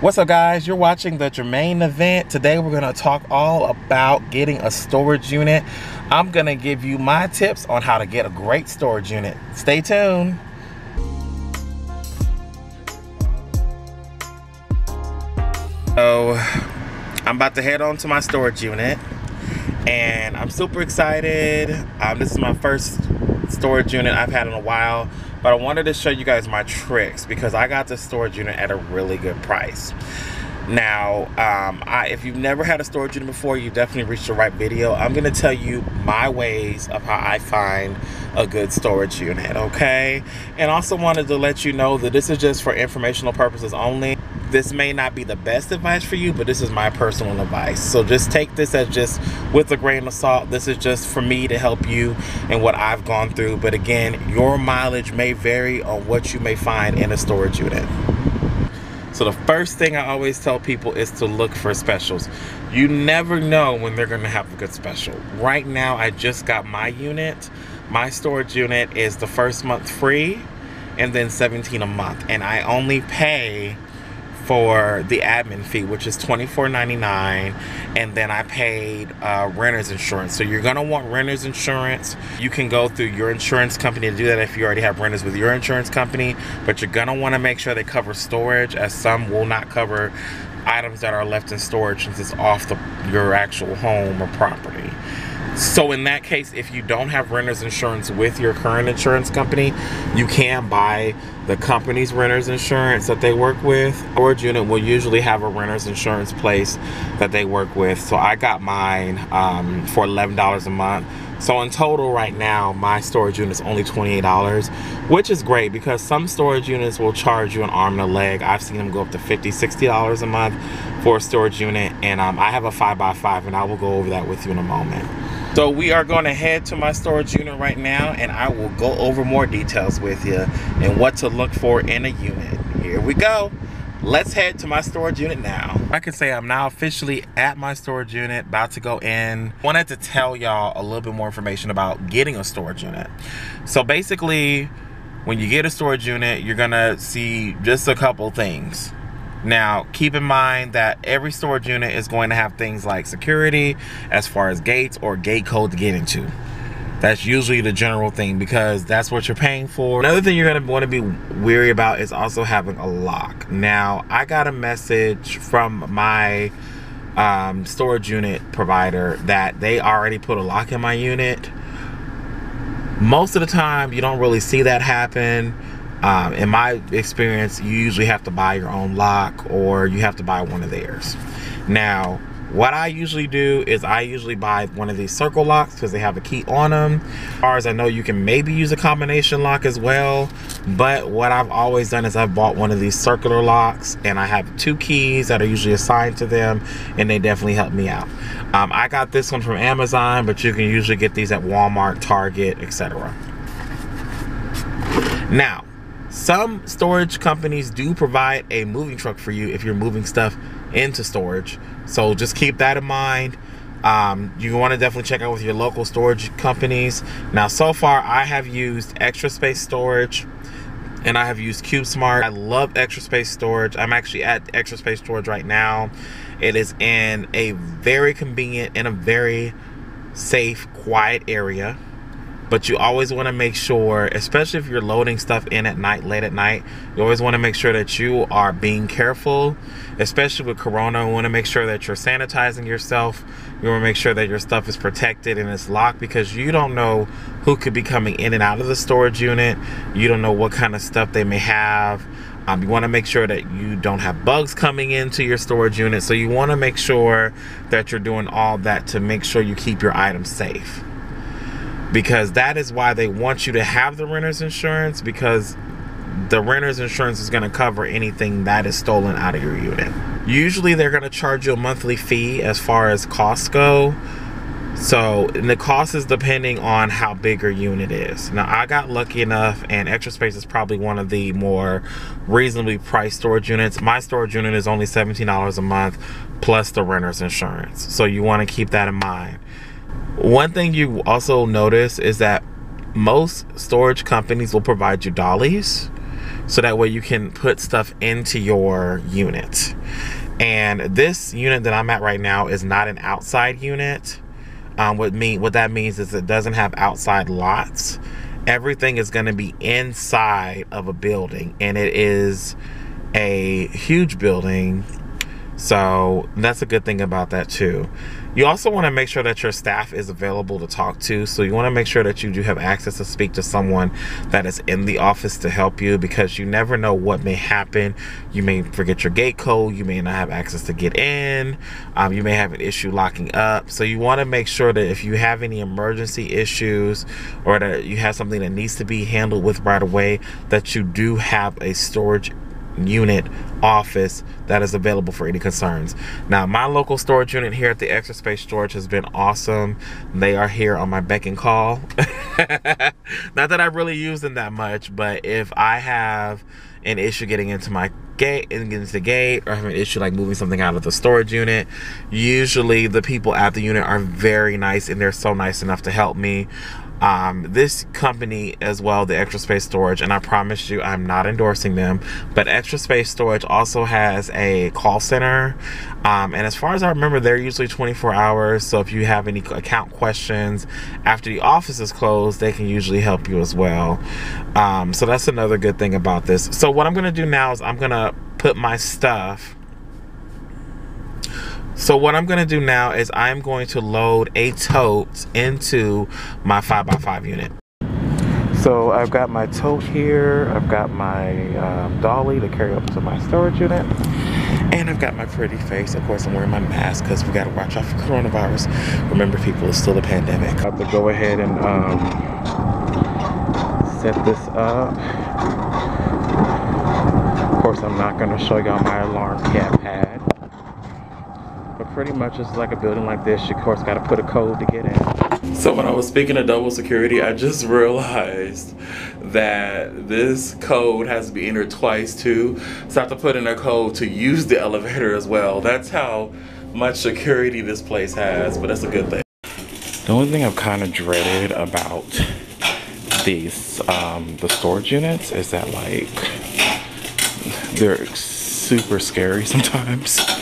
What's up guys? You're watching the Jermaine event. Today we're gonna talk all about getting a storage unit. I'm gonna give you my tips on how to get a great storage unit. Stay tuned. So I'm about to head on to my storage unit and I'm super excited. Um, this is my first storage unit I've had in a while but I wanted to show you guys my tricks because I got this storage unit at a really good price. Now, um, I, if you've never had a storage unit before, you definitely reached the right video. I'm going to tell you my ways of how I find a good storage unit, okay? And also wanted to let you know that this is just for informational purposes only this may not be the best advice for you, but this is my personal advice. So just take this as just with a grain of salt. This is just for me to help you and what I've gone through. But again, your mileage may vary on what you may find in a storage unit. So the first thing I always tell people is to look for specials. You never know when they're gonna have a good special. Right now, I just got my unit. My storage unit is the first month free and then 17 a month. And I only pay for the admin fee, which is $24.99, and then I paid uh, renter's insurance. So you're gonna want renter's insurance. You can go through your insurance company to do that if you already have renters with your insurance company, but you're gonna wanna make sure they cover storage, as some will not cover items that are left in storage since it's off the, your actual home or property. So in that case, if you don't have renter's insurance with your current insurance company, you can buy the company's renter's insurance that they work with. Storage unit will usually have a renter's insurance place that they work with. So I got mine um, for $11 a month. So in total right now, my storage unit is only $28, which is great because some storage units will charge you an arm and a leg. I've seen them go up to $50, $60 a month for a storage unit. And um, I have a 5x5 and I will go over that with you in a moment. So we are going to head to my storage unit right now and I will go over more details with you and what to look for in a unit. Here we go. Let's head to my storage unit now. I can say I'm now officially at my storage unit, about to go in. Wanted to tell y'all a little bit more information about getting a storage unit. So basically, when you get a storage unit, you're gonna see just a couple things. Now, keep in mind that every storage unit is going to have things like security as far as gates or gate code to get into. That's usually the general thing because that's what you're paying for. Another thing you're going to want to be weary about is also having a lock. Now, I got a message from my um, storage unit provider that they already put a lock in my unit. Most of the time, you don't really see that happen um, in my experience, you usually have to buy your own lock or you have to buy one of theirs. Now, what I usually do is I usually buy one of these circle locks because they have a key on them. As far as I know, you can maybe use a combination lock as well. But what I've always done is I've bought one of these circular locks and I have two keys that are usually assigned to them and they definitely help me out. Um, I got this one from Amazon, but you can usually get these at Walmart, Target, etc. Now, some storage companies do provide a moving truck for you if you're moving stuff into storage. So just keep that in mind. Um, you want to definitely check out with your local storage companies. Now, so far, I have used Extra Space Storage and I have used CubeSmart. I love Extra Space Storage. I'm actually at Extra Space Storage right now. It is in a very convenient and a very safe, quiet area but you always want to make sure especially if you're loading stuff in at night late at night you always want to make sure that you are being careful especially with corona. You want to make sure that you're sanitizing yourself. You want to make sure that your stuff is protected and it's locked because you don't know who could be coming in and out of the storage unit. You don't know what kind of stuff they may have. Um, you want to make sure that you don't have bugs coming into your storage unit. So you want to make sure that you're doing all that to make sure you keep your items safe because that is why they want you to have the renter's insurance because the renter's insurance is going to cover anything that is stolen out of your unit. Usually they're going to charge you a monthly fee as far as costs go. So the cost is depending on how big your unit is. Now I got lucky enough and Extra Space is probably one of the more reasonably priced storage units. My storage unit is only $17 a month plus the renter's insurance. So you want to keep that in mind. One thing you also notice is that most storage companies will provide you dollies, so that way you can put stuff into your unit. And this unit that I'm at right now is not an outside unit. Um, what mean what that means is it doesn't have outside lots. Everything is going to be inside of a building, and it is a huge building. So that's a good thing about that too. You also want to make sure that your staff is available to talk to. So you want to make sure that you do have access to speak to someone that is in the office to help you because you never know what may happen. You may forget your gate code. You may not have access to get in. Um, you may have an issue locking up. So you want to make sure that if you have any emergency issues or that you have something that needs to be handled with right away, that you do have a storage unit office that is available for any concerns. Now, my local storage unit here at the Extra Space Storage has been awesome. They are here on my beck and call. Not that I really use them that much, but if I have an issue getting into my gate and getting into the gate or have an issue like moving something out of the storage unit usually the people at the unit are very nice and they're so nice enough to help me um, this company as well, the Extra Space Storage, and I promise you I'm not endorsing them, but Extra Space Storage also has a call center. Um, and as far as I remember, they're usually 24 hours. So if you have any account questions after the office is closed, they can usually help you as well. Um, so that's another good thing about this. So what I'm going to do now is I'm going to put my stuff so what I'm going to do now is I'm going to load a tote into my 5x5 unit. So I've got my tote here, I've got my um, dolly to carry up to my storage unit, and I've got my pretty face. Of course, I'm wearing my mask because we got to watch out for coronavirus. Remember, people, it's still a pandemic. I have to go ahead and um, set this up. Of course, I'm not going to show y'all my alarm cat pad pretty much it's like a building like this. You of course got to put a code to get in. So when I was speaking of double security, I just realized that this code has to be entered twice too. So I have to put in a code to use the elevator as well. That's how much security this place has, but that's a good thing. The only thing I've kind of dreaded about these, um, the storage units is that like, they're super scary sometimes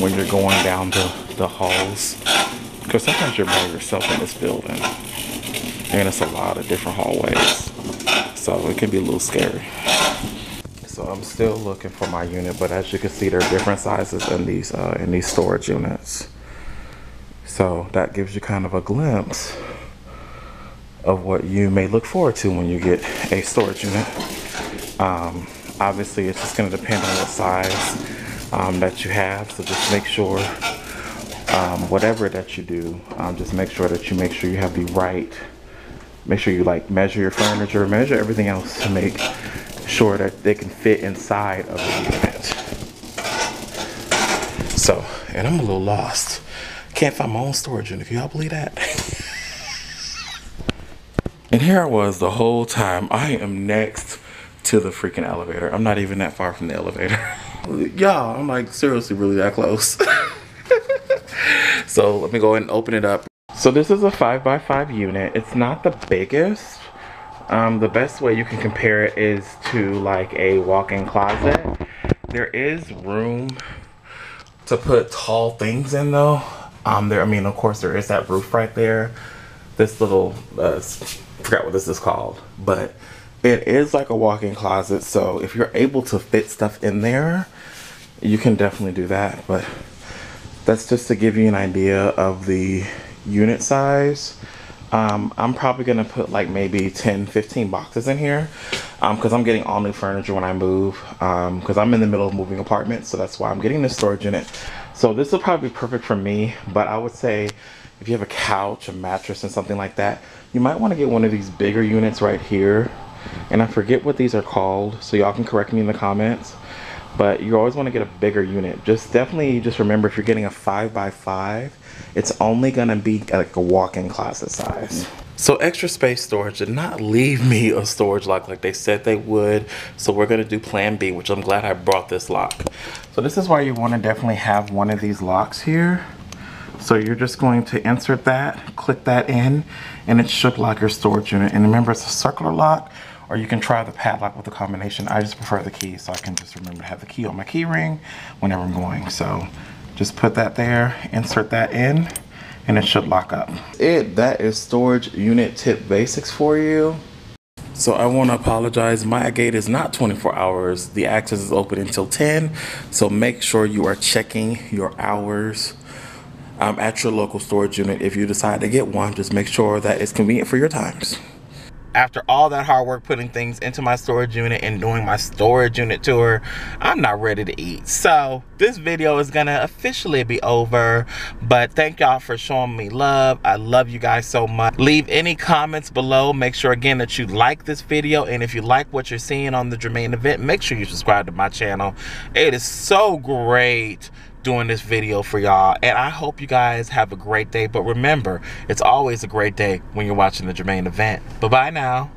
when you're going down the, the halls. Because sometimes you're by yourself in this building. And it's a lot of different hallways. So it can be a little scary. So I'm still looking for my unit, but as you can see, there are different sizes in these uh, in these storage units. So that gives you kind of a glimpse of what you may look forward to when you get a storage unit. Um, obviously, it's just going to depend on what size um, that you have. So just make sure, um, whatever that you do, um, just make sure that you make sure you have the right, make sure you like measure your furniture, measure everything else to make sure that they can fit inside of the unit. So, and I'm a little lost. Can't find my own storage unit. Can y'all believe that? and here I was the whole time. I am next to the freaking elevator. I'm not even that far from the elevator. y'all, I'm like seriously really that close. so let me go ahead and open it up. So this is a 5x5 unit. It's not the biggest. Um, the best way you can compare it is to like a walk-in closet. There is room to put tall things in though. Um, there, I mean, of course, there is that roof right there. This little, uh, forgot what this is called, but it is like a walk-in closet so if you're able to fit stuff in there you can definitely do that but that's just to give you an idea of the unit size. Um, I'm probably gonna put like maybe 10 15 boxes in here because um, I'm getting all new furniture when I move because um, I'm in the middle of moving apartments so that's why I'm getting this storage unit. So this will probably be perfect for me but I would say if you have a couch a mattress and something like that you might want to get one of these bigger units right here and I forget what these are called so y'all can correct me in the comments. But you always want to get a bigger unit. Just definitely just remember if you're getting a 5 by 5 it's only gonna be like a walk-in closet size. So extra space storage did not leave me a storage lock like they said they would. So we're gonna do plan B which I'm glad I brought this lock. So this is why you want to definitely have one of these locks here so you're just going to insert that click that in and it should lock your storage unit and remember it's a circular lock or you can try the padlock with the combination. I just prefer the key so I can just remember to have the key on my key ring whenever I'm going. So just put that there, insert that in, and it should lock up. It, that is storage unit tip basics for you. So I want to apologize. My gate is not 24 hours. The access is open until 10. So make sure you are checking your hours um, at your local storage unit. If you decide to get one, just make sure that it's convenient for your times after all that hard work putting things into my storage unit and doing my storage unit tour, I'm not ready to eat. So this video is gonna officially be over, but thank y'all for showing me love. I love you guys so much. Leave any comments below. Make sure again that you like this video. And if you like what you're seeing on the Jermaine event, make sure you subscribe to my channel. It is so great doing this video for y'all and I hope you guys have a great day but remember it's always a great day when you're watching the Jermaine event. Bye bye now